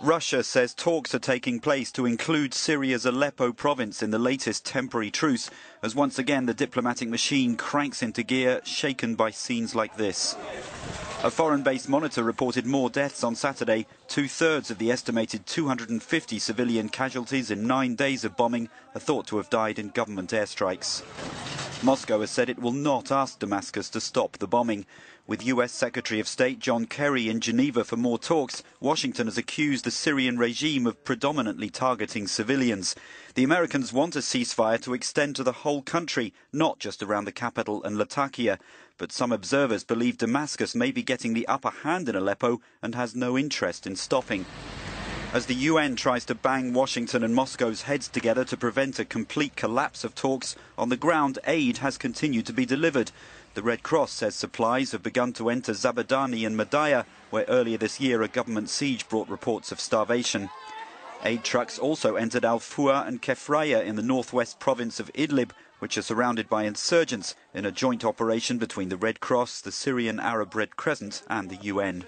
Russia says talks are taking place to include Syria's Aleppo province in the latest temporary truce, as once again the diplomatic machine cranks into gear, shaken by scenes like this. A foreign based monitor reported more deaths on Saturday. Two thirds of the estimated 250 civilian casualties in nine days of bombing are thought to have died in government airstrikes. Moscow has said it will not ask Damascus to stop the bombing. With US Secretary of State John Kerry in Geneva for more talks, Washington has accused the Syrian regime of predominantly targeting civilians. The Americans want a ceasefire to extend to the whole country, not just around the capital and Latakia. But some observers believe Damascus may be getting the upper hand in Aleppo and has no interest in stopping. As the UN tries to bang Washington and Moscow's heads together to prevent a complete collapse of talks, on the ground aid has continued to be delivered. The Red Cross says supplies have begun to enter Zabadani and Madaya, where earlier this year a government siege brought reports of starvation. Aid trucks also entered Al Fua and Kefraya in the northwest province of Idlib, which are surrounded by insurgents in a joint operation between the Red Cross, the Syrian Arab Red Crescent, and the UN.